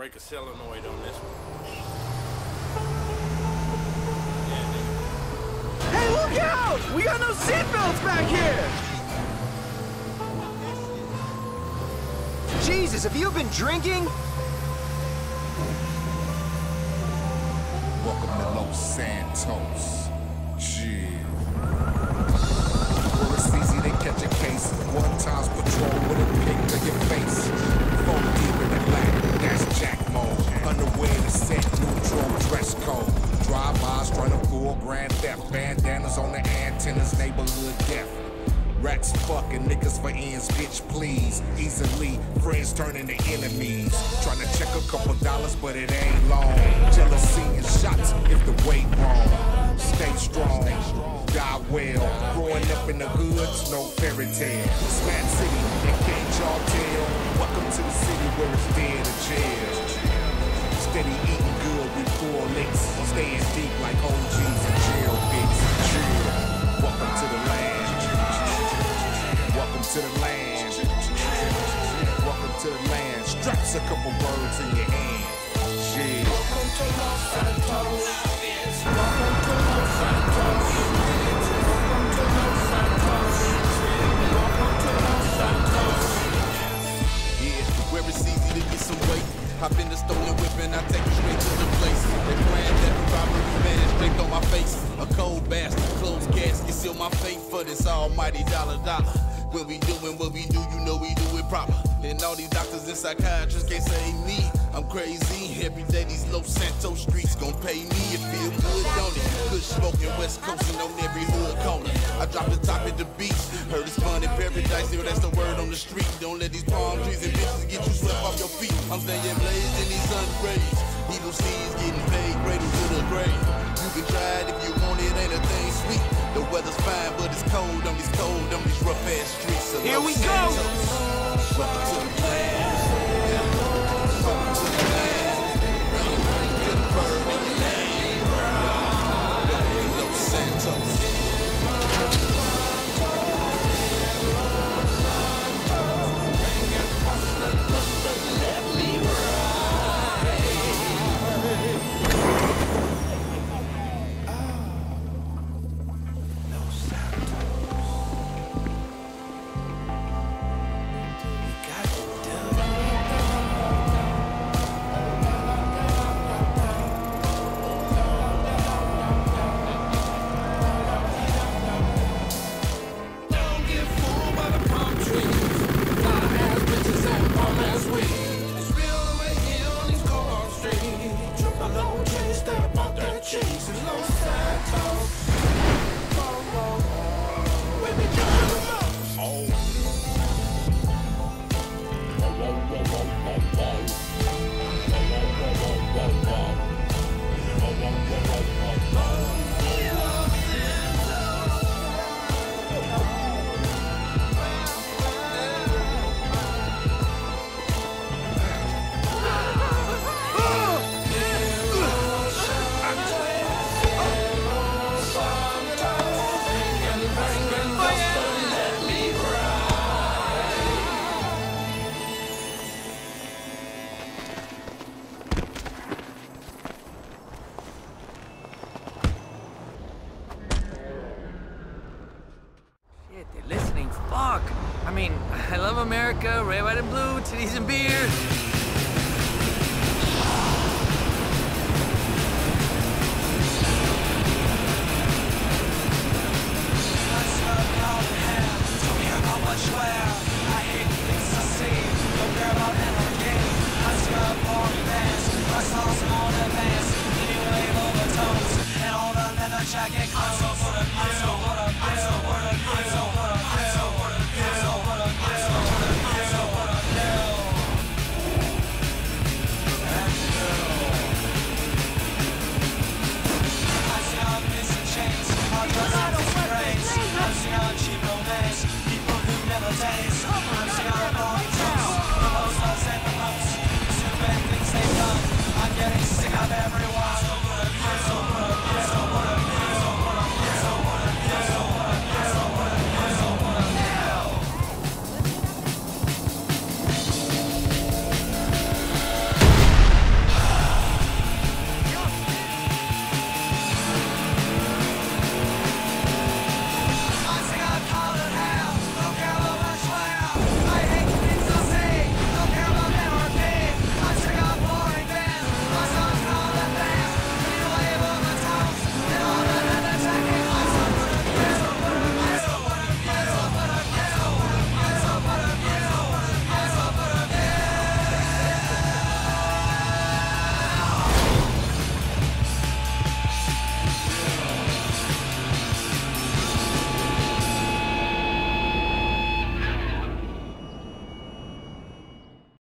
Break a solenoid on this one. Hey, look out! We got no seatbelts back here! Jesus, have you been drinking? Welcome to Los Santos. On the antennas, neighborhood death. Rats fucking niggas for ends, bitch, please. Easily, friends turning to enemies. Trying to check a couple dollars, but it ain't long. Jealousy and shots if the weight wrong. Stay strong, die well. Growing up in the hoods, no fairy tale. Smat City, and can't y'all tell? Welcome to the city where it's dead or jail. Steady eating good, we full licks. Staying deep like OGs Hop in the stolen whip and I take you straight to the place. They plan that robbery man straight on my face. A cold bastard, closed casket, seal my fate for this almighty dollar dollar. When we doing what we do, you know we do it proper. And all these doctors and psychiatrists can't say me. I'm crazy. Every day these Los Santos streets gon' pay me. It feel good, don't it? Good smoking, West Coast and on every hood corner. I drop the top at the beach. Heard it's fun in paradise, yo, that's the word on the street. Don't let these palm trees and bitches get you swept off your feet. I'm staying blazed in these sun rays. Evil seeds getting paid, cradle to the grave. You can try it if you want it, ain't a thing sweet. The weather's fine, but it's cold on these cold, on these rough ass streets. Here we go. Love America, red, white, and blue, titties and beer.